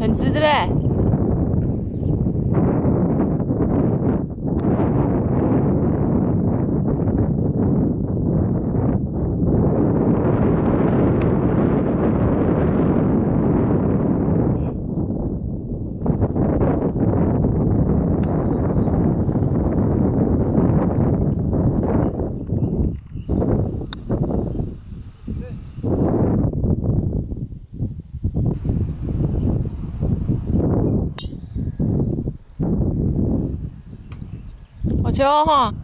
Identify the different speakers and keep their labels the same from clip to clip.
Speaker 1: 很直对不对？学校哈。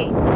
Speaker 1: way.